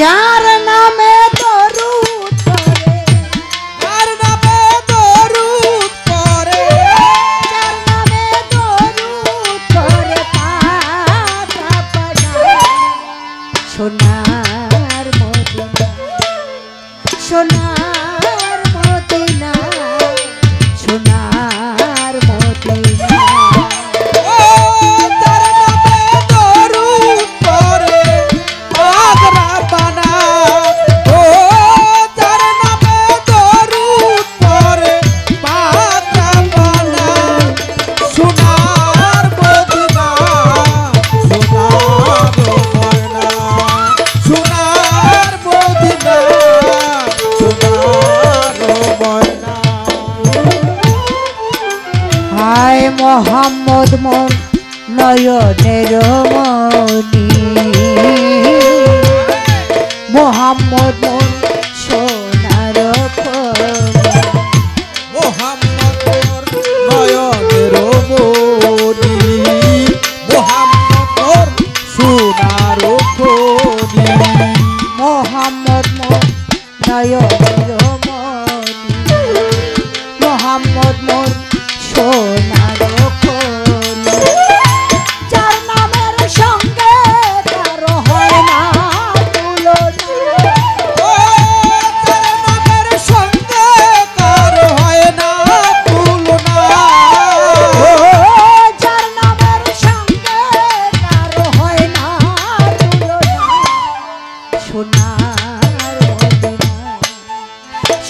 যারা negro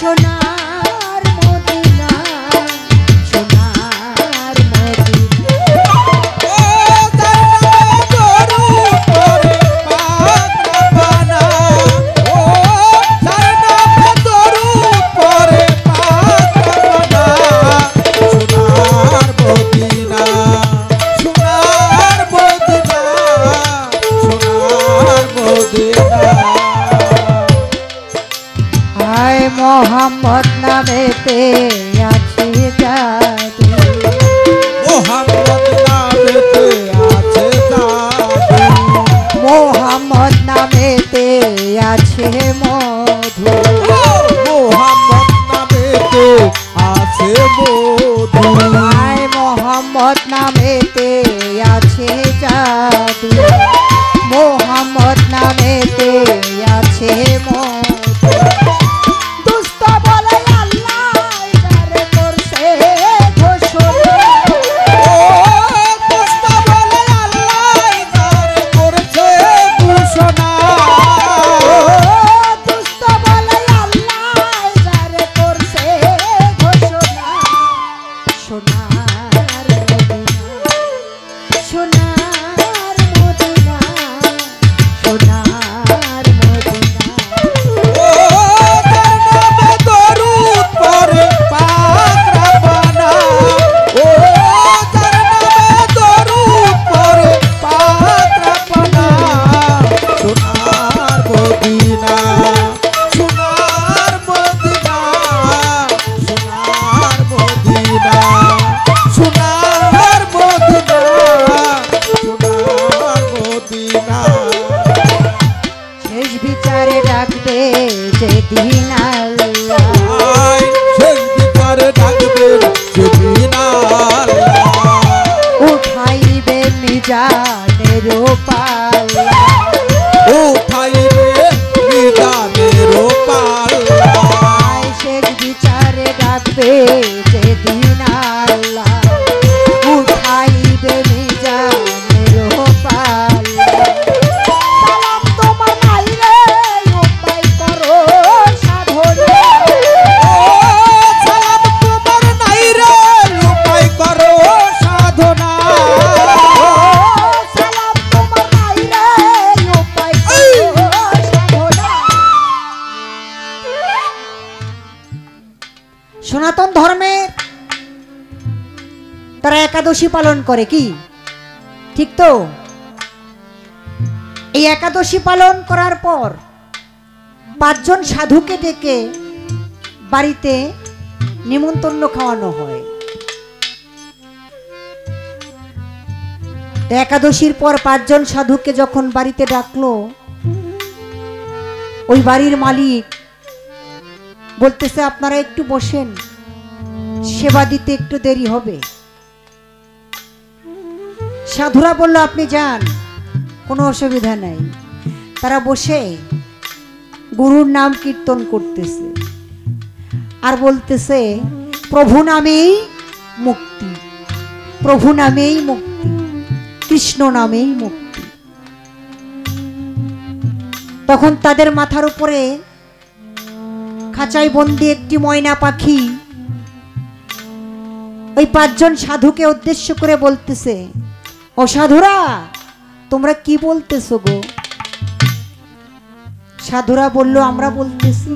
You're not. mm जाने रो पा একাদশী পালন করে কি? ঠিক তো? এই একাদশী পালন করার পর পাঁচজন সাধুকে ডেকে বাড়িতে নিমন্ত্রণ খাওয়ানো হয়। একাদশীর পর পাঁচজন সাধুকে যখন বাড়িতে ডাকলো, ওই বাড়ির মালিক বলতেছে, আপনারা একটু বসেন, সেবা দিতে একটু দেরি হবে। সাধুরা বলল, আপনি যান, কোনো অসুবিধা নাই। তারা বসে গুরুর নাম কীর্তন করতেছে আর বলতেছে, প্রভু নামেই মুক্তি, প্রভু নামেই মুক্তি, কৃষ্ণ নামেই মুক্তি। তখন তাদের মাথার উপরে খাঁচায় বন্দি একটি ময়না পাখি ওই পাঁচজন সাধুকে উদ্দেশ্য করে বলতেছে ও সাধুরা তোমরা কি বলতেছো গো? সাধুরা বলল, আমরা বলতেছি,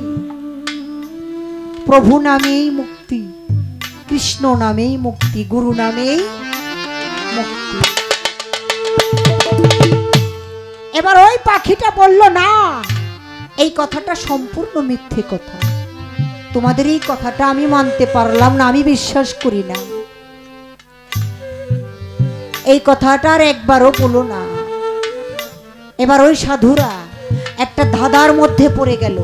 প্রভু নামেই মুক্তি, কৃষ্ণ নামেই মুক্তি, গুরু নামেই মুক্তি। এবার ওই পাখিটা বলল, না, এই কথাটা সম্পূর্ণ মিথ্যে কথা। তোমাদের এই কথাটা আমি মানতে পারলাম না, আমি বিশ্বাস করি না। এই কথাটা আর একবারও বলো না। এবার ওই সাধুরা একটা ধাঁধার মধ্যে পড়ে গেল।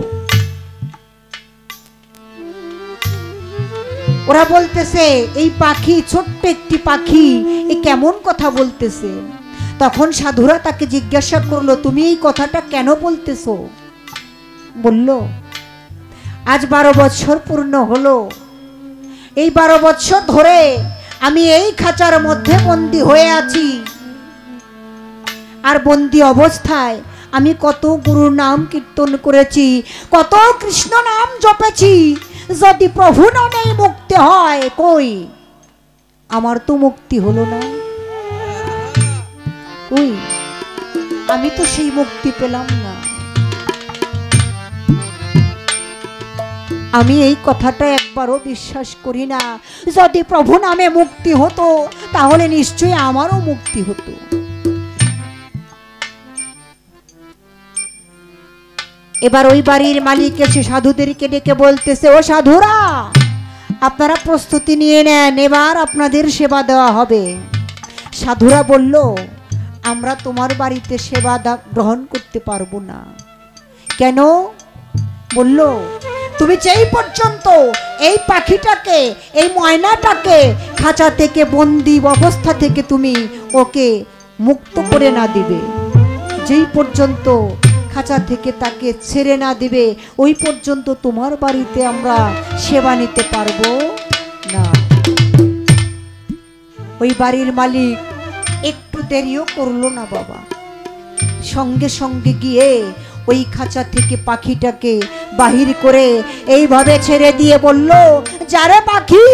ওরা বলতেছে, এই পাখি, ছোট্ট একটি পাখি, এ কেমন কথা বলতেছে? তখন সাধুরা তাকে জিজ্ঞাসা করল, তুমি এই কথাটা কেন বলতেছো? বলল, আজ বারো বছর পূর্ণ হলো। এই বারো বছর ধরে আমি এই খাঁচার মধ্যে বন্দি হয়ে আছি। আর বন্দি অবস্থায় আমি কত গুরুর নাম কীর্তন করেছি, কত কৃষ্ণ নাম জপেছি, যদি প্রভু নামেই মুক্তি হয় কই? আমার তো মুক্তি হলো না। কই? আমি তো সেই মুক্তি পেলাম না। আমি এই কথাটা একবারও বিশ্বাস করি না। যদি প্রভু নামে মুক্তি হতো, তাহলে নিশ্চয়ই আমারও মুক্তি হতো। এবার ওই বাড়ির মালিক এসে সাধুদেরকে ডেকে বলতেছে, ও সাধুরা, আপনারা প্রস্তুতি নিয়ে নেন, এবার আপনাদের সেবা দেওয়া হবে। সাধুরা বলল, আমরা তোমার বাড়িতে সেবা গ্রহণ করতে পারব না। কেন? বলল তুমি যেই পর্যন্ত এই পাখিটাকে, এই ময়নাটাকে খাঁচা থেকে, বন্দি অবস্থা থেকে তুমি ওকে মুক্ত করে না দিবে। যেই পর্যন্ত খাঁচা থেকে তাকে ছেড়ে না দিবে, ওই পর্যন্ত তোমার বাড়িতে আমরা সেবা নিতে পারব না। ওই বাড়ির মালিক একটু দেরিও করল না বাবা। সঙ্গে সঙ্গে গিয়ে ওই খাঁচা থেকে পাখিটাকে বাহির করে এইভাবে ছেড়ে দিয়ে বলল, যারে পাখি,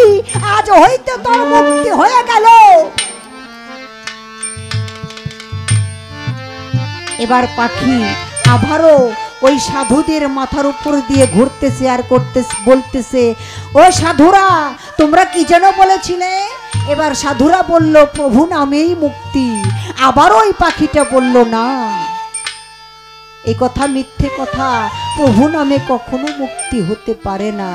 আজ হইতে তোর মুক্তি হয়ে গেল। এবার পাখি আবারও ওই সাধুদের মাথার উপর দিয়ে ঘুরতেছে আর করতে বলতেছে, ও সাধুরা, তোমরা কি যেন বলেছিলে? এবার সাধুরা বলল, প্রভু নামেই মুক্তি। আবার ওই পাখিটা বলল, না। এই কথা মিথ্যে কথা প্রভু নামে কখনো মুক্তি হতে পারে না।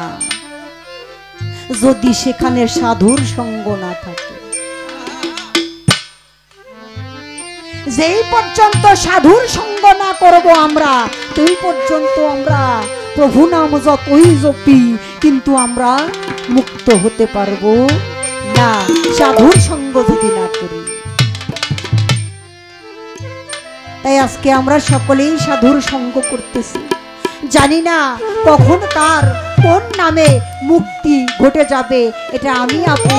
যদি সেখানে সাধুর সঙ্গ না থাকে। যেই পর্যন্ত সাধুর সঙ্গ না করব আমরা সেই পর্যন্ত আমরা প্রভু নাম যতই জপি, কিন্তু আমরা মুক্ত হতে পারব না। সাধুর সঙ্গ যদি না করি তাই আজকে আমরা সকলেই সাধুর সঙ্গ করতেছি। জানি না কখন তার কোন নামে মুক্তি ঘটে যাবে, এটা আমি আপনি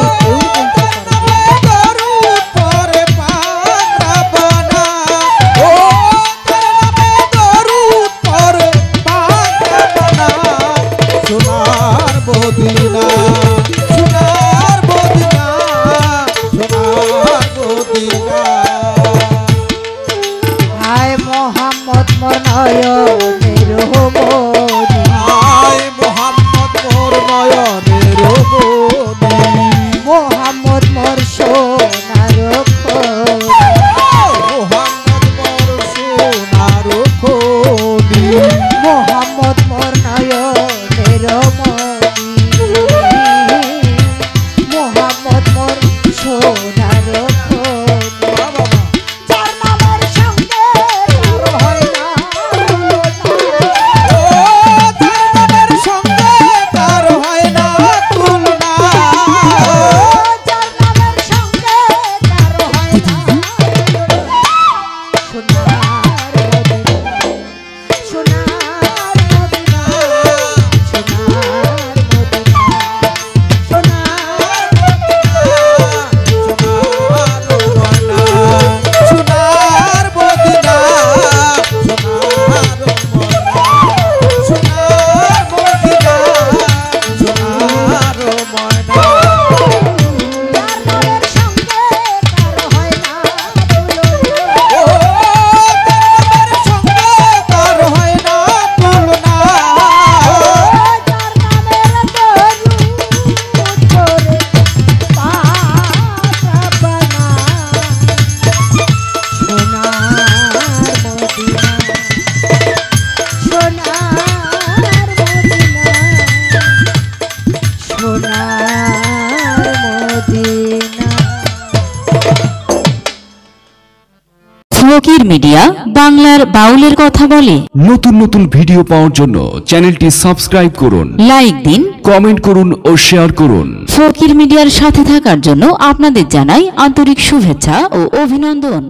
ফকির মিডিয়া বাংলার বাউলের কথা বলে। নতুন নতুন ভিডিও পাওয়ার জন্য চ্যানেলটি সাবস্ক্রাইব করুন লাইক দিন কমেন্ট করুন ও শেয়ার করুন। ফকির মিডিয়ার সাথে থাকার জন্য আপনাদের জানাই আন্তরিক শুভেচ্ছা ও অভিনন্দন।